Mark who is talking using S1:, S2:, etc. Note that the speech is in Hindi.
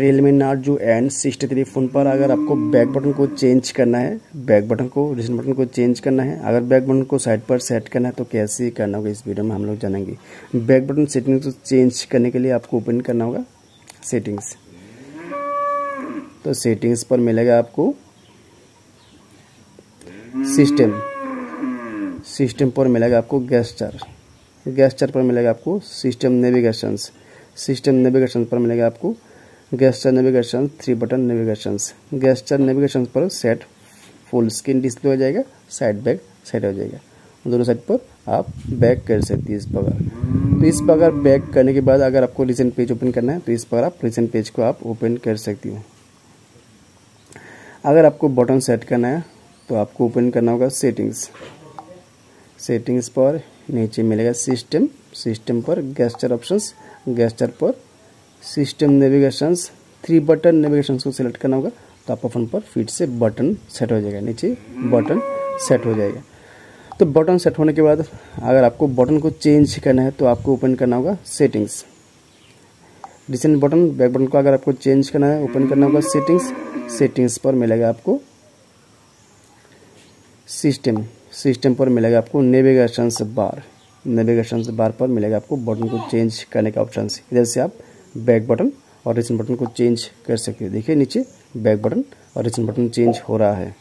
S1: रियलमी नाट जो एन सिक्सटी थ्री फ़ोन पर अगर आपको बैक बटन को चेंज करना है बैक बटन को रिसन बटन को चेंज करना है, अगर बैक बटन को साइड पर सेट करना है तो कैसे करना होगा इस वीडियो में हम लोग जानेंगे। बैक बटन सेटिंग को चेंज करने के लिए आपको ओपन करना होगा सेटिंग्स तो सेटिंग्स पर मिलेगा आपको सिस्टम सिस्टम पर मिलेगा आपको गेस्टर गेस्टर पर मिलेगा आपको सिस्टम नेविगेशन सिस्टम नेविगेशन पर मिलेगा आपको gesture navigation three button navigation gesture navigation पर सेट फुल स्क्रीन डिस्प्ले हो जाएगा साइड बैक सेट हो जाएगा। दोनों साइड पर आप बैक कर सकते हैं इस प्रकार तो इस प्रकार बैक करने के बाद अगर आपको रिसेंट पेज ओपन करना है तो इस प्रकार आप रिसेंट पेज को आप ओपन कर सकती हो। अगर आपको बटन सेट करना है तो आपको ओपन करना होगा सेटिंग्स सेटिंग्स पर नीचे मिलेगा सिस्टम सिस्टम पर गेस्टर ऑप्शंस गेस्टर पर system navigation three button navigation को सिलेक्ट करना होगा तो आपका फ़ोन पर फिट से बटन सेट हो जाएगा, नीचे बटन सेट हो जाएगा। तो बटन सेट होने के बाद अगर आपको बटन को चेंज करना है तो आपको ओपन करना होगा settings. Recent button, back button को अगर आपको चेंज करना है, ओपन करना होगा सेटिंग्स सेटिंग्स पर मिलेगा आपको सिस्टम सिस्टम पर मिलेगा आपको नेविगेशन बार नेविगेशन बार पर मिलेगा आपको बटन को चेंज करने का ऑप्शन। इधर से आप बैक बटन और रिसेंट बटन को चेंज कर सकते हैं देखिए नीचे बैक बटन और रिसेंट बटन चेंज हो रहा है।